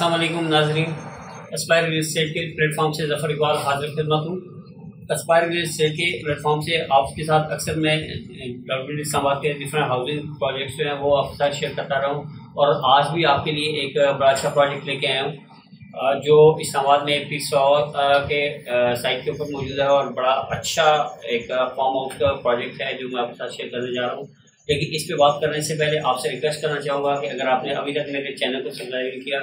वालेकुम नाजरीन। Aspire real estate के प्लेटफॉर्म से जफ़र इकबाल हाजिर खिदमत हूँ। एस्पायर रियल स्टेट के प्लेटफॉर्म से आपके साथ अक्सर मैं डॉक्टर इस्लामाबाद के डिफरेंट हाउसिंग प्रोजेक्ट्स जो हैं, वो आपके साथ शेयर करता रहा हूँ। और आज भी आपके लिए एक बड़ा अच्छा प्रोजेक्ट लेके आया हूँ। जो इस्लामाबाद में पीस के साइट के ऊपर मौजूद है और बड़ा अच्छा एक फार्म हाउस का प्रोजेक्ट है जो मैं आपके साथ शेयर करने जा रहा हूँ। लेकिन इस पे बात करने से पहले आपसे रिक्वेस्ट करना चाहूँगा कि अगर आपने अभी तक मेरे चैनल को सब्सक्राइब नहीं किया,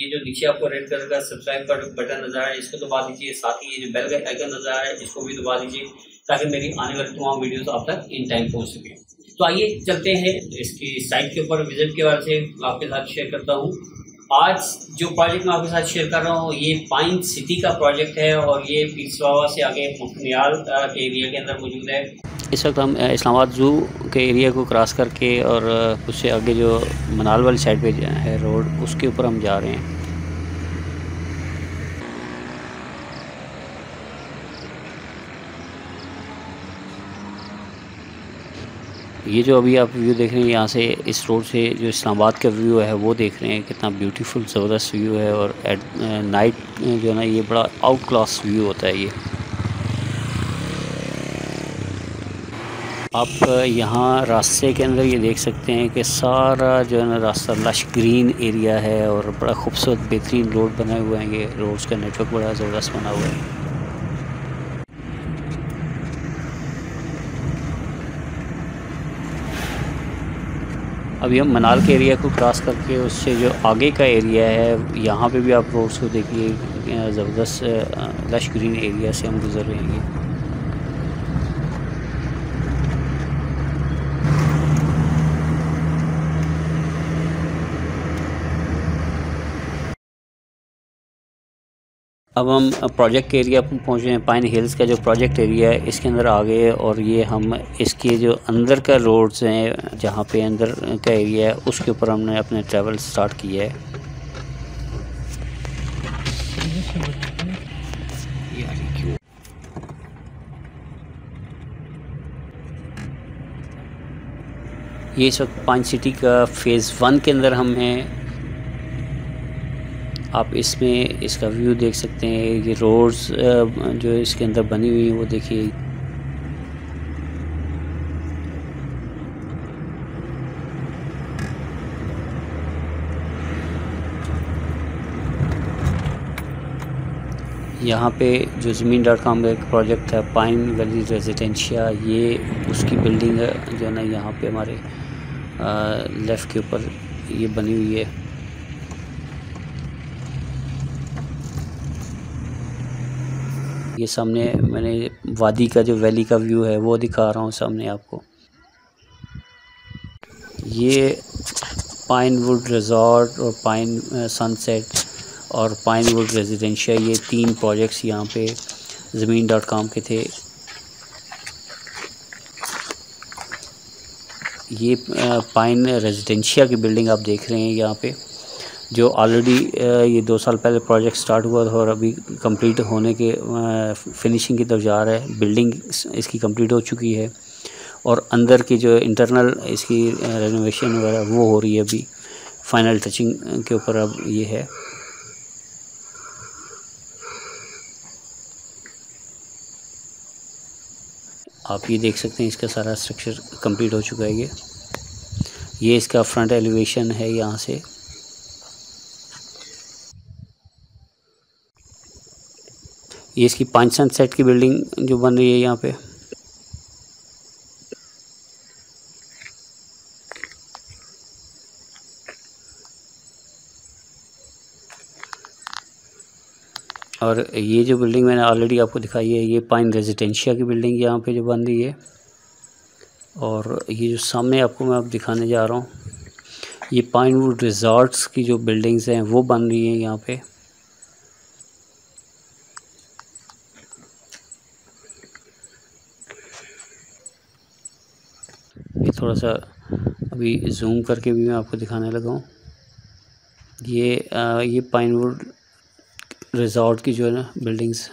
ये जो नीचे आपको रेड कलर का सब्सक्राइब का बटन नज़र आए इसको दबा दीजिए, साथ ही ये जो बेल का आइकन नज़र आ रहा है, इसको भी दबा दीजिए, ताकि मेरी आने वाली तमाम वीडियोस आप तक इन टाइम पहुँच सके। तो आइए चलते हैं इसकी साइट के ऊपर विज़िट के बारे से आपके साथ शेयर करता हूँ। आज जो प्रोजेक्ट मैं आपके साथ शेयर कर रहा हूँ, ये पाइन सिटी का प्रोजेक्ट है और ये पीसवावा से आगे मुख्तियाल के एरिया के अंदर मौजूद है। इस वक्त हम इस्लामाबाद ज़ू के एरिया को क्रॉस करके और उससे आगे जो मनाल वाली साइड पे है रोड, उसके ऊपर हम जा रहे हैं। ये जो अभी आप व्यू देख रहे हैं, यहाँ से इस रोड से जो इस्लामाबाद का व्यू है, वो देख रहे हैं कितना ब्यूटीफुल ज़बरदस्त व्यू है और एट नाइट जो है ना, ये बड़ा आउट क्लास व्यू होता है ये। आप यहाँ रास्ते के अंदर ये देख सकते हैं कि सारा जो है ना रास्ता लश ग्रीन एरिया है और बड़ा खूबसूरत बेहतरीन रोड बनाए हुए हैं ये। रोड्स का नेटवर्क बड़ा ज़बरदस्त बना हुआ है। अभी हम मनाल के एरिया को क्रॉस करके उससे जो आगे का एरिया है, यहाँ पे भी आप रोड्स को देखिए ज़बरदस्त लश ग्रीन एरिया से हम गुज़र रहे हैं। अब हम प्रोजेक्ट एरिया पहुँच हैं पाइन हिल्स का जो प्रोजेक्ट एरिया है, इसके अंदर आ गए और ये हम इसके जो अंदर का रोड्स हैं, जहाँ पे अंदर का एरिया है, उसके ऊपर हमने अपने ट्रैवल स्टार्ट किया है। ये इस वक्त पाँच सिटी का फ़ेज़ वन के अंदर हम हैं। आप इसमें इसका व्यू देख सकते हैं, ये रोड्स जो इसके अंदर बनी हुई हैं, वो देखिए। यहाँ पे जो ज़मीन डॉट कॉम का एक प्रोजेक्ट है पाइन वैली रेजिडेंशिया, ये उसकी बिल्डिंग है, जो है ना, यहाँ पे हमारे लेफ़्ट के ऊपर ये बनी हुई है। ये सामने मैंने वादी का जो वैली का व्यू है, वो दिखा रहा हूँ सामने आपको। ये पाइन वुड रिजॉर्ट और पाइन सनसेट और पाइन वुड रेजिडेंशिया, ये तीन प्रोजेक्ट्स यहाँ पे ज़मीन डॉट कॉम के थे। ये पाइन रेजिडेंशिया की बिल्डिंग आप देख रहे हैं यहाँ पे, जो ऑलरेडी ये दो साल पहले प्रोजेक्ट स्टार्ट हुआ था और अभी कंप्लीट होने के फिनिशिंग की तरफ़ जा रहा है। बिल्डिंग इसकी कंप्लीट हो चुकी है और अंदर की जो इंटरनल इसकी रेनोवेशन वगैरह वो हो रही है अभी। फाइनल टचिंग के ऊपर अब ये है। आप ये देख सकते हैं इसका सारा स्ट्रक्चर कंप्लीट हो चुका है ये। ये इसका फ्रंट एलिवेशन है यहाँ से। ये इसकी पाँच सन सेट की बिल्डिंग जो बन रही है यहाँ पे। और ये जो बिल्डिंग मैंने ऑलरेडी आपको दिखाई है ये पाइन रेजिडेंशिया की बिल्डिंग यहाँ पे जो बन रही है। और ये जो सामने आपको मैं अब दिखाने जा रहा हूँ ये पाइन वुड रिजॉर्ट्स की जो बिल्डिंग्स हैं वो बन रही हैं यहाँ पे। ये थोड़ा सा अभी जूम करके भी मैं आपको दिखाने लगा हूँ। ये आ, ये पाइनवुड रिजॉर्ट की जो है ना बिल्डिंग्स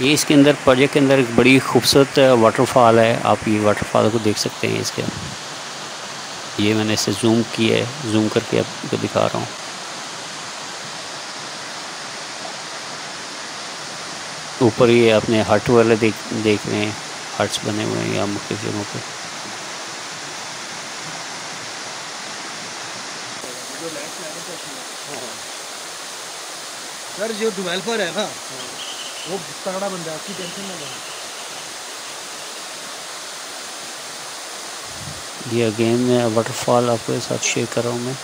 ये इसके अंदर प्रोजेक्ट के अंदर एक बड़ी खूबसूरत वाटरफॉल है। आप ये वाटरफॉल को देख सकते हैं इसके। ये मैंने इसे जूम किया है। जूम करके आपको दिखा रहा हूँ। ऊपर ये अपने हट वाले देख देख रहे हैं। हट्स बने हुए हैं यहाँ मुख्य जगहों पर सर, जो डेवलपर है ना वो तगड़ा बंदा है आपकी टेंशन ना लेना। ये अगेन वाटरफॉल आपके साथ शेयर कर रहा हूँ मैं।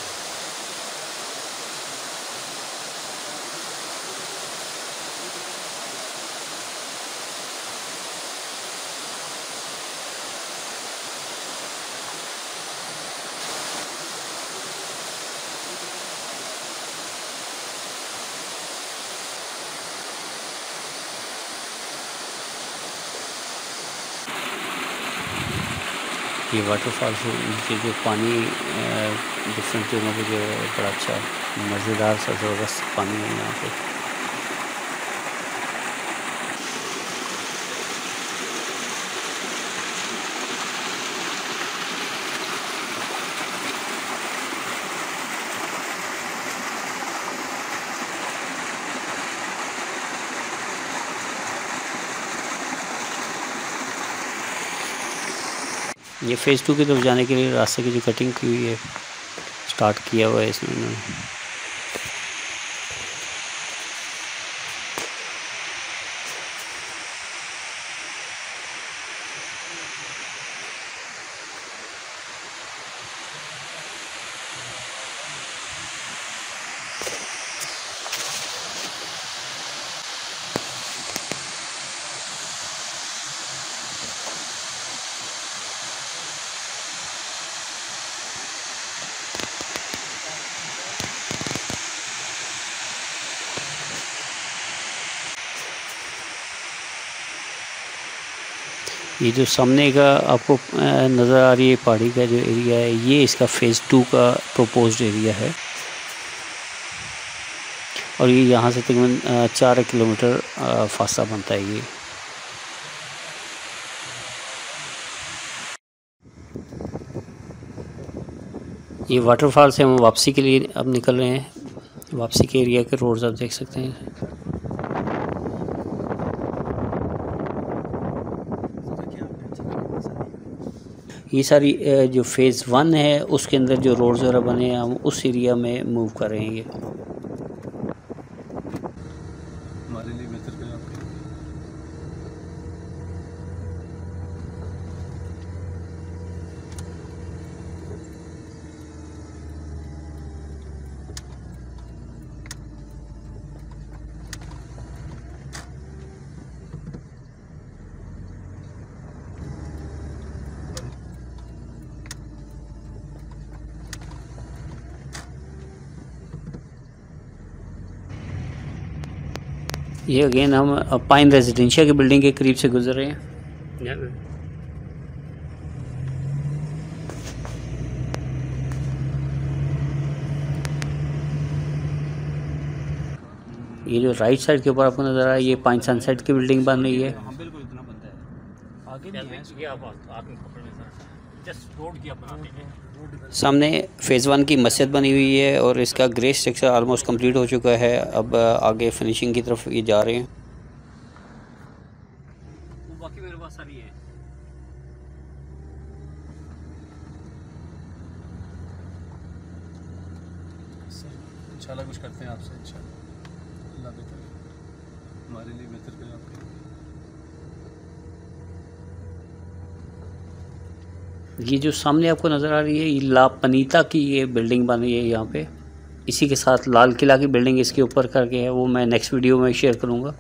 ये वाटरफॉल से नीचे जो पानी डिफरेंट जगहों पर जो है, बड़ा अच्छा मज़ेदार सा ज़बरदस्त पानी है यहाँ पे। ये फ़ेज़ टू की तरफ़ जाने के लिए रास्ते की जो कटिंग की हुई है स्टार्ट किया हुआ है इसमें ये जो सामने का आपको नज़र आ रही है पहाड़ी का जो एरिया है, ये इसका फ़ेज़ टू का प्रोपोज्ड एरिया है। और ये यहाँ से तकरीबन चार किलोमीटर फासला बनता है ये। ये वाटरफॉल से हम वापसी के लिए अब निकल रहे हैं। वापसी के एरिया के रोड्स आप देख सकते हैं। ये सारी जो फ़ेज़ वन है, उसके अंदर जो रोड्स वगैरह बने हैं, हम उस एरिया में मूव कर ये अगेन हम पाइन रेजिडेंशिया की बिल्डिंग के करीब से गुजर रहे हैं। ये जो राइट साइड के ऊपर आपको नज़र आ रहा है ये पाइन सनसेट की बिल्डिंग बन रही है। बिल्कुल इतना बनता है। आगे नहीं है। ये आप पकड़ में जस्ट रोड की। अपना रोड सामने फ़ेज़ वन की मस्जिद बनी हुई है और इसका ग्रे स्ट्रक्चर ऑलमोस्ट कंप्लीट हो चुका है। अब आगे फिनिशिंग की तरफ़ ये जा रहे हैं। वो बाकी मेरे पास सारी है। सर इंशाल्लाह कुछ करते हैं आपसे इंशाल्लाह अल्लाह बेहतर करे हमारे लिए बेहतर करे आपके लिए ये जो सामने आपको नज़र आ रही है, ये ला पनीता की ये बिल्डिंग बन है यहाँ पे। इसी के साथ लाल किला की बिल्डिंग इसके ऊपर करके है, वो मैं नेक्स्ट वीडियो में शेयर करूँगा।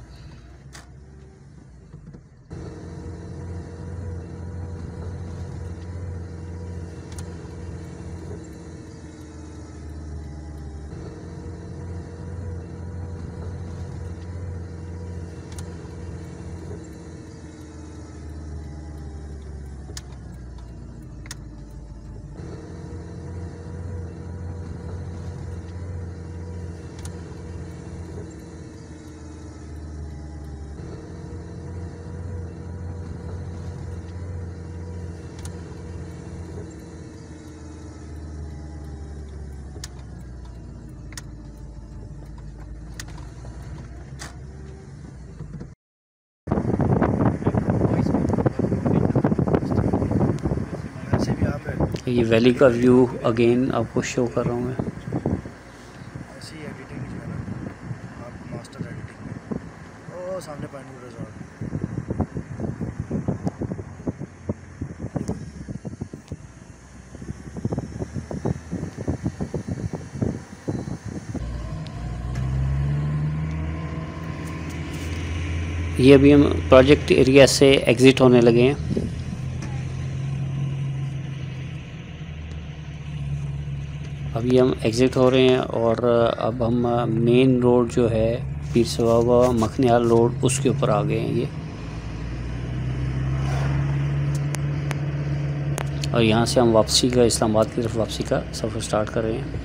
ये वैली का व्यू अगेन आपको शो कर रहा हूँ मैं। सामने पानी ये अभी हम प्रोजेक्ट एरिया से एग्ज़िट होने लगे हैं। अभी हम एग्ज़िट हो रहे हैं और अब हम मेन रोड जो है पीर सवाबा मखनियाल रोड उसके ऊपर आ गए हैं ये। और यहाँ से हम वापसी का, इस्लामाबाद की तरफ़ वापसी का सफ़र स्टार्ट कर रहे हैं।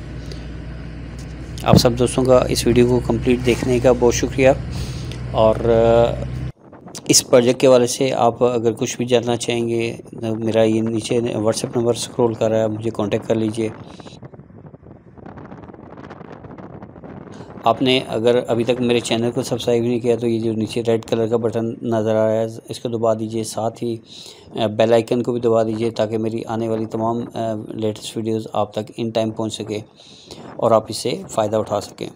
आप सब दोस्तों का इस वीडियो को कंप्लीट देखने का बहुत शुक्रिया। और इस प्रोजेक्ट के वाले से आप अगर कुछ भी जानना चाहेंगे मेरा ये नीचे व्हाट्सएप नंबर स्क्रॉल कर रहा है मुझे कांटेक्ट कर लीजिए। आपने अगर अभी तक मेरे चैनल को सब्सक्राइब नहीं किया तो ये जो नीचे रेड कलर का बटन नज़र आ रहा है, इसको दबा दीजिए। साथ ही बेल आइकन को भी दबा दीजिए, ताकि मेरी आने वाली तमाम लेटेस्ट वीडियोस आप तक इन टाइम पहुँच सके और आप इससे फ़ायदा उठा सकें।